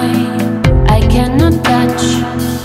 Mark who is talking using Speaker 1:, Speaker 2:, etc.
Speaker 1: I cannot touch